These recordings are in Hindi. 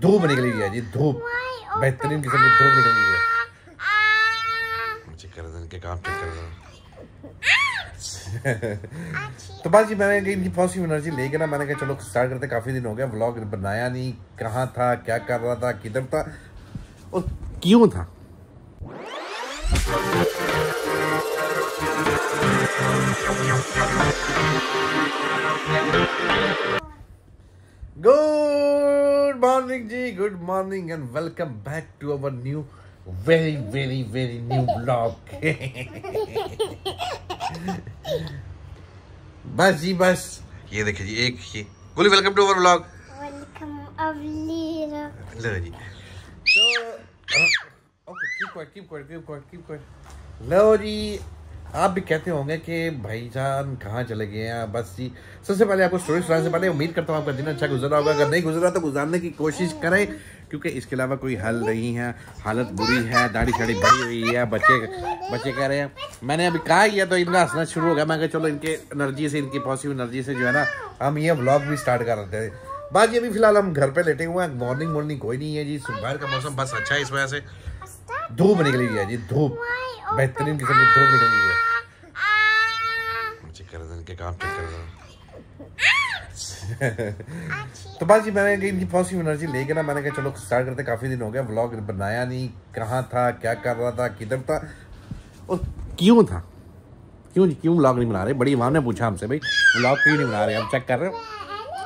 धूप निकली है जी धूप। बेहतरीन किस्म की धूप निकली है। कर रहे इनके काम चेक कर तो बस जी मैंने इनकी पॉजिटिव एनर्जी लेके ना मैंने कहा चलो स्टार्ट करते काफ़ी दिन हो गया व्लॉग बनाया नहीं। कहाँ था क्या कर रहा था किधर था? और क्यों था? Good morning ji good morning and welcome back to our new very very very new blog बस जी बस ये देखिए जी एक ये। गुली welcome to our blog Welcome, Avlira. लो जी। तो okay keep quiet keep quiet keep quiet keep quiet लो जी आप भी कहते होंगे कि भाईजान कहाँ चले गए हैं? बस जी, सबसे पहले आपको स्टोरी सुनाने से पहले उम्मीद करता हूँ आपका दिन अच्छा गुजरा होगा। अगर नहीं गुजरा तो गुजारने की कोशिश करें, क्योंकि इसके अलावा कोई हल नहीं है। हालत बुरी है दाढ़ी शाड़ी बढ़ी हुई है, बच्चे बच्चे कह रहे हैं, मैंने अभी कहा है तो इनका हंसना शुरू हो गया। मैं चलो इनके, एनर्जी से, इनकी पॉजिटिव एनर्जी से जो है ना, हम ये व्लॉग भी स्टार्ट कर देते हैं। बाकी अभी फ़िलहाल हम घर पे लेटे हुए हैं। मॉर्निंग मॉर्निंग कोई नहीं है जी। बाहर का मौसम बस अच्छा है इस वजह से। धूप निकली है जी, धूप। बेहतरीन किस्म की धूप निकली है। चेक कर रहे इनके काम चेक कर रहे तो बस जी मैंने इनकी पॉजिटिव एनर्जी लेके ना मैंने कहा चलो स्टार्ट करते काफ़ी दिन हो गया व्लॉग बनाया नहीं कहाँ था क्या कर रहा था किधर था? और क्यों था? क्यों जी क्यों व्लॉग नहीं बना रहे? बड़ी माँ ने पूछा हमसे भाई व्लॉग क्यों नहीं बना रहे? हम चेक कर रहे हो?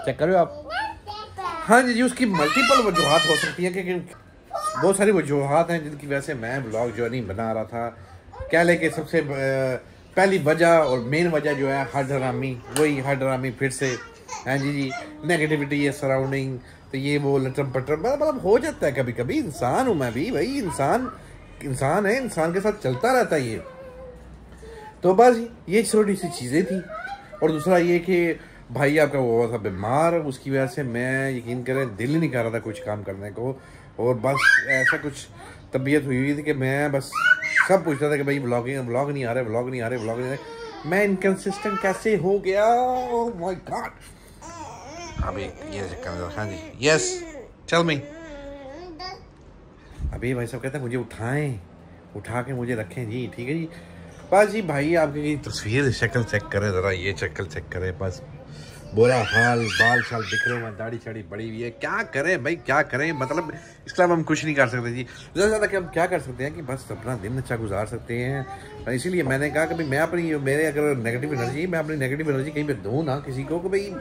चेक कर रहे हो आप? हाँ जी जी उसकी मल्टीपल वजूहत हो सकती है कि बहुत सारी वजूहत हैं जिनकी वजह से मैं ब्लॉग जो नहीं बना रहा था। क्या लेके सबसे पहली वजह और मेन वजह जो है हर ड्रामी वही हर ड्रामी फिर से हाँ जी जी नेगेटिविटी है सराउंडिंग तो ये वो लटम पटम मतलब हो जाता है कभी कभी इंसान हूँ मैं भी, भाई, इंसान इंसान है, इंसान के साथ चलता रहता है ये। तो बस ये छोटी सी चीज़ें थी, और दूसरा ये कि भाई आपका वो हुआ था बीमार, उसकी वजह से मैं यकीन करें दिल ही नहीं कर रहा था कुछ काम करने को, और बस ऐसा कुछ तबीयत हुई हुई थी कि मैं बस सब पूछता था कि भाई ब्लॉगिंग ब्लॉग नहीं आ रहे ब्लॉग नहीं आ रहे ब्लॉग नहीं आ रहे। मैं इनकन्सिस्टेंट कैसे हो गया? ओह माय गॉड अब एक ये हाँ जी। यस चल मी अभी भाई साहब कहते हैं मुझे उठाएँ। उठा के मुझे रखें। जी ठीक है जी। बस जी भाई आपकी तस्वीर शक्ल चेक करें ज़रा ये शक्ल चेक करें बस। बुरा हाल, बाल शाल हुए हैं, दाढ़ी शाड़ी बड़ी हुई है। क्या करें भाई, क्या करें? मतलब इसके अलावा हम कुछ नहीं कर सकते जी। ज़्यादा ज़्यादा कि हम क्या कर सकते हैं कि बस अपना दिन अच्छा गुजार सकते हैं। इसीलिए मैंने कहा कि भाई, मैं अपनी, मेरे अगर नेगेटिव एनर्जी मैं अपनी नेगेटिव एनर्जी कहीं पे दूँ ना किसी को कि भाई,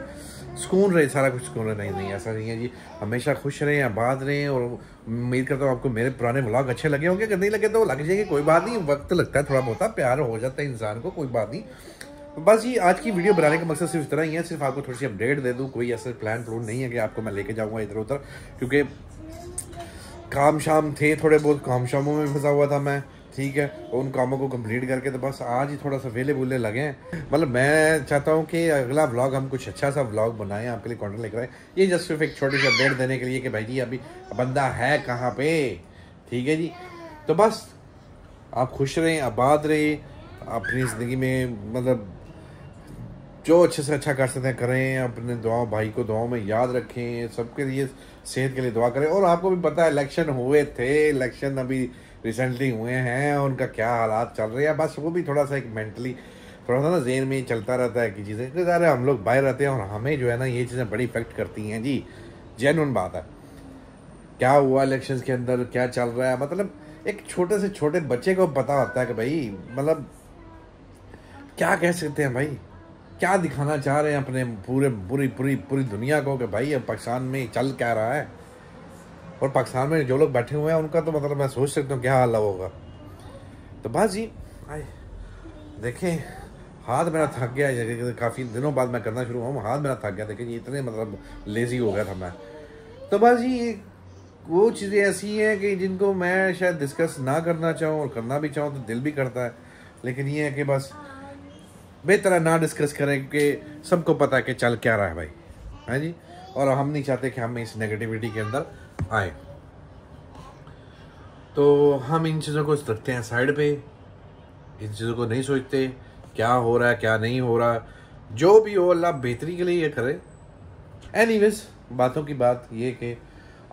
सुकून रहे, सारा कुछ सुकून रहे। नहीं नहीं, ऐसा नहीं है जी। हमेशा खुश रहें, आबाद रहें और उम्मीद करता हूँ आपको मेरे पुराने व्लॉग अच्छे लगे होंगे। अगर नहीं लगे तो लग जाएँगे, कोई बात नहीं। वक्त लगता है थोड़ा बहुत प्यार हो जाता है इंसान को, कोई बात नहीं। तो बस ये आज की वीडियो बनाने का मकसद सिर्फ़ इतना ही है, सिर्फ़ आपको थोड़ी सी अपडेट दे दूँ, कोई ऐसा प्लान प्लून नहीं है कि आपको मैं लेके जाऊँगा इधर उधर, क्योंकि काम शाम थे, थोड़े बहुत काम शामों में फंसा हुआ था मैं, ठीक है उन कामों को कंप्लीट करके तो बस आज ही थोड़ा सा वेले बुले लगे हैं। मतलब मैं चाहता हूँ कि अगला व्लॉग हम कुछ अच्छा सा व्लॉग बनाएँ, आपके लिए कंटेंट लेकर आए। ये जस्ट सिर्फ़ एक छोटी सी अपडेट देने के लिए कि भाई जी, अभी बंदा है कहाँ पे? ठीक है जी? तो बस, आप खुश रहें आबाद रहें, अपनी ज़िंदगी में मतलब जो अच्छे से अच्छा कर सकते हैं, करें, अपने दुआओं, भाई को दुआओं में याद रखें, सबके लिए, सेहत के लिए दुआ करें। और आपको भी पता है, इलेक्शन हुए थे, इलेक्शन अभी रिसेंटली हुए हैं, और उनका क्या हालात चल रहे हैं बस वो भी थोड़ा सा एक मेंटली थोड़ा सा ना जेन में चलता रहता है कि चीज़ें। क्योंकि सारे हम लोग बाहर रहते हैं, और हमें जो है ना, ये चीज़ें बड़ी इफ़ेक्ट करती हैं। जी जेनुअन बात है। क्या हुआ इलेक्शंस के अंदर, क्या चल रहा है? मतलब एक छोटे से छोटे बच्चे को पता होता है कि भाई मतलब क्या कह सकते हैं भाई? क्या दिखाना चाह रहे हैं अपने पूरे, पूरी पूरी पूरी दुनिया को कि भाई, अब पाकिस्तान में चल क्या रहा है? और पाकिस्तान में जो लोग बैठे हुए हैं, उनका तो मतलब मैं सोच सकता हूँ क्या हाल होगा। तो बस जी, आए। देखें, हाथ मेरा थक गया काफ़ी दिनों बाद मैं करना शुरू हुआ हाथ मेरा थक गया। देखें ये इतने मतलब लेज़ी हो गया था मैं। तो बस जी ये वो चीज़ें ऐसी हैं कि जिनको मैं शायद डिस्कस ना करना चाहूँ और करना भी चाहूँ तो दिल भी करता है। लेकिन ये है कि बस बेहतर है ना डिस्कस करें क्योंकि सबको पता है कि चल क्या रहा है भाई। है जी? और हम नहीं चाहते कि हम इस नेगेटिविटी के अंदर आए। तो हम इन चीज़ों को रखते हैं साइड पे। इन चीज़ों को नहीं सोचते क्या हो रहा है, क्या नहीं हो रहा। जो भी हो, अल्लाह बेहतरी के लिए ये करे। एनीवेज बातों की बात ये कि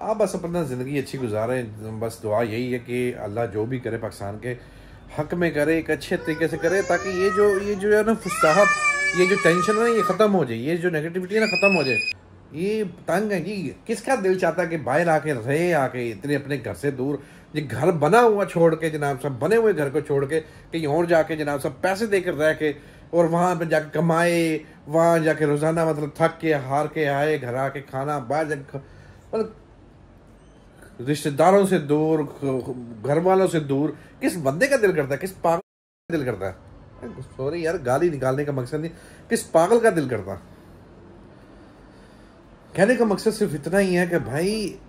आप बस अपना ज़िंदगी अच्छी गुजारें। बस दुआ यही है कि अल्लाह जो भी करे पाकिस्तान के हक में करे, एक अच्छे तरीके से करे, ताकि ये जो ये जो है ना फुस्ताहत ये जो टेंशन है ना, ये ख़त्म हो जाए, ये जो नेगेटिविटी है ना, ख़त्म हो जाए। ये तंग है कि किसका दिल चाहता है कि बाहर आके रहे, आके इतने अपने घर से दूर, ये घर बना हुआ छोड़ के जनाब साहब, बने हुए घर को छोड़ के, कहीं और जाके जनाब साहब पैसे देकर रह के, और वहाँ पे जाके कमाए, वहाँ जाके रोज़ाना मतलब थक के, हार के आए, घर आके खाना, बाहर जाके मतलब रिश्तेदारों से दूर घर वालों से दूर, किस बंदे का दिल करता है? किस पागल का दिल करता है? सॉरी यार, गाली निकालने का मकसद नहीं। किस पागल का दिल करता कहने का मकसद सिर्फ़ इतना ही है कि भाई,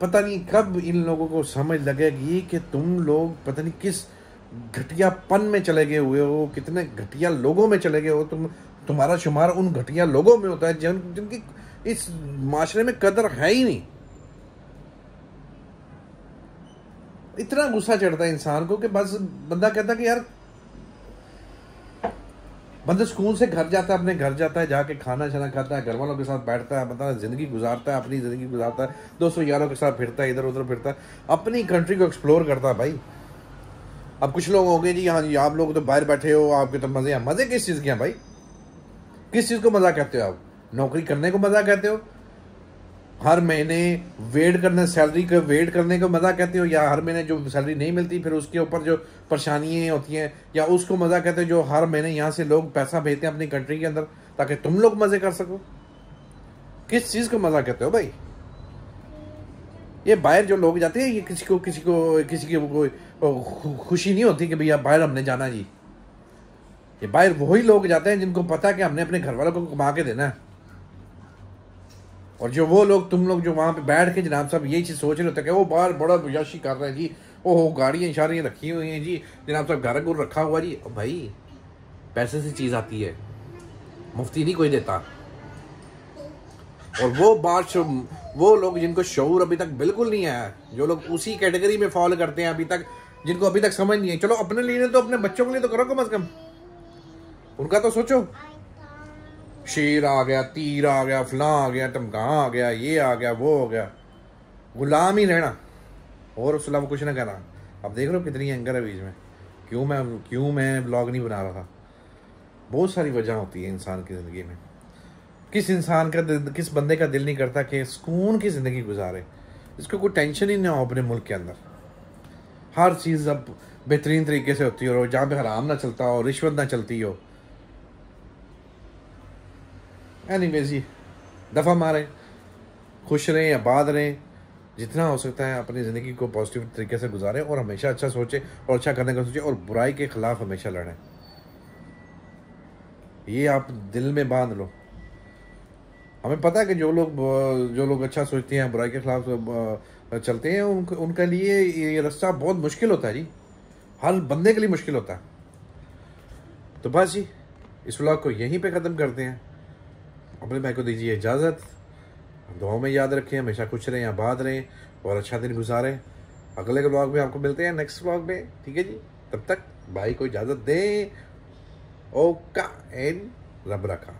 पता नहीं कब इन लोगों को समझ लगेगी कि तुम लोग पता नहीं किस घटियापन में चले गए हुए हो, कितने घटिया लोगों में चले गए हो। तुम, तुम्हारा शुमार उन घटिया लोगों में होता है जिन, जिनकी इस माशरे में कदर है ही नहीं। इतना गुस्सा चढ़ता है इंसान को कि बस बंदा कहता कि यार, बंदा स्कूल से घर जाता है, अपने घर जाता है, जाके खाना शाना खाता है घर वालों के साथ बैठता है बंदा ज़िंदगी गुजारता है, अपनी ज़िंदगी गुजारता है, दोस्तों यारों के साथ फिरता है इधर उधर फिरता है, अपनी कंट्री को एक्सप्लोर करता है भाई। अब कुछ लोग होंगे जी हाँ जी, आप लोग तो बाहर बैठे हो, आपके तो मज़े हैं। मज़े किस चीज़ के हैं भाई? किस चीज़ को मज़ा कहते हो आप? नौकरी करने को मज़ा कहते हो? हर महीने वेट करने, सैलरी का वेट करने को मज़ा कहते हो, या हर महीने जो सैलरी नहीं मिलती, फिर उसके ऊपर जो परेशानियाँ होती हैं, या उसको मज़ा कहते हो जो हर महीने यहाँ से लोग पैसा भेजते हैं अपनी कंट्री के अंदर, ताकि तुम लोग मज़े कर सको। किस चीज़ को मज़ा कहते हो भाई? ये बाहर जो लोग जाते हैं, ये किसी को किसी को, किसी की कोई खुशी नहीं होती कि भैया बाहर हमने जाना जी। ये बाहर वही लोग जाते हैं जिनको पता है कि हमने अपने घर वालों को कमा के देना है। और जो वो लोग, तुम लोग जो वहाँ पे बैठ के जनाब साहब यही चीज़ सोच रहे होते कि वो बाहर बड़ा गुजाशी कर रहे हैं जी। ओहो, गाड़ियाँ, इशारियाँ रखी हुई हैं जी। जनाब साहब, घर गुर रखा हुआ जी। भाई, पैसे से चीज़ आती है। मुफ्ती नहीं कोई देता। और वो बात वो लोग जिनको शौर अभी तक बिल्कुल नहीं आया, जो लोग उसी कैटेगरी में फॉलो करते हैं अभी तक, जिनको अभी तक समझ नहीं है। चलो, अपने लिए तो अपने बच्चों के लिए तो करो कम अज कम। उनका तो सोचो। शेर आ गया, तीर आ गया, फलां आ गया टमका आ गया, ये आ गया, वो हो गया। गुलाम ही रहना। और उस अलावा कुछ ना कहना। अब देख हो कितनी एंगर है बीच में। क्यों मैं क्यों मैं ब्लॉग नहीं बना रहा था? बहुत सारी वजह होती है इंसान की ज़िंदगी में। किस इंसान का किस बंदे का दिल नहीं करता कि सुकून की ज़िंदगी गुजारे। इसको कोई टेंशन ही ना हो अपने मुल्क के अंदर। हर चीज़ अब बेहतरीन तरीके से होती हो जहाँ पे हराम ना चलता हो, रिश्वत ना चलती हो एनीवेज जी दफ़ा मारें खुश रहें आबाद रहें जितना हो सकता है अपनी ज़िंदगी को पॉजिटिव तरीके से गुजारें और हमेशा अच्छा सोचें और अच्छा करने का सोचें और बुराई के ख़िलाफ़ हमेशा लड़ें। ये आप दिल में बाँध लो। हमें पता है कि जो लोग जो लोग अच्छा सोचते हैं बुराई के ख़िलाफ़ चलते हैं उन, उनके लिए ये रास्ता बहुत मुश्किल होता है जी। हर बंदे के लिए मुश्किल होता है। तो बस जी इस व्लॉग को यहीं पे ख़त्म करते हैं। अपने भाई को दीजिए इजाज़त। दुआओं में याद रखें, हमेशा खुश रहें, आबाद रहें और अच्छा दिन गुजारें। अगले के ब्लॉग में आपको मिलते हैं नेक्स्ट ब्लॉग में। ठीक है जी? तब तक भाई को इजाज़त दें ओका एंड रब रखा।